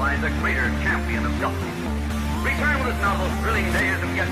By the greater champion of justice. Return with us now those thrilling days of yesteryear.